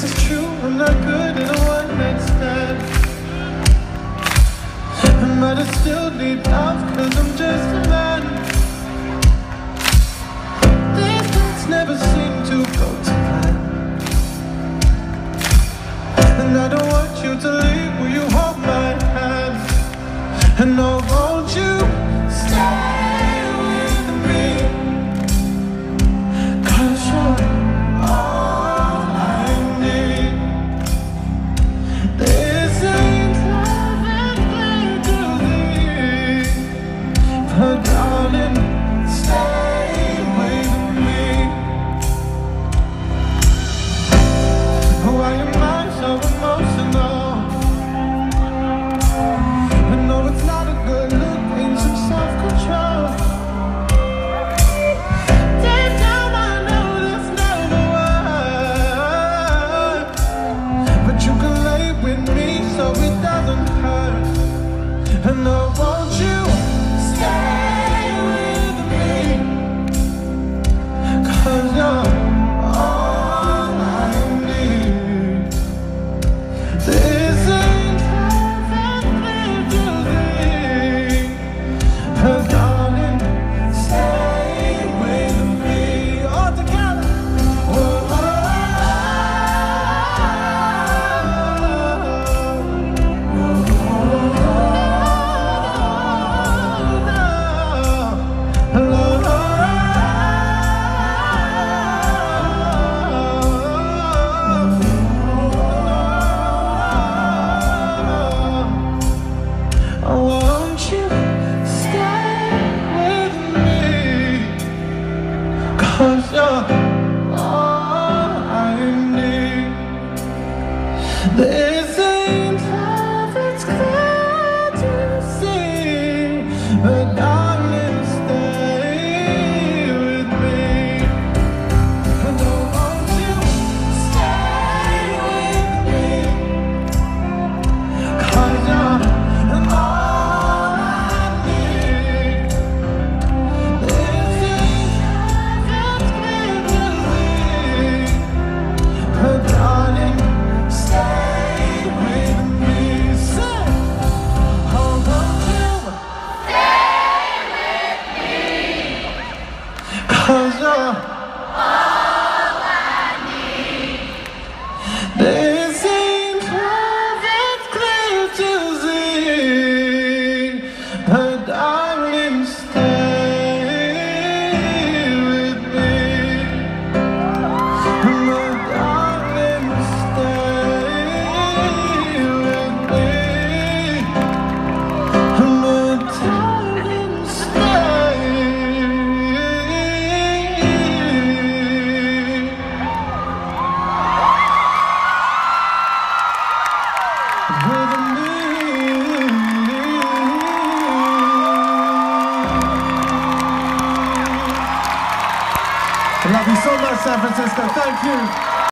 this is true, I'm not good at a one-night stand. But I still need love, cause I'm just a man. her down in there. San Francisco. Thank you.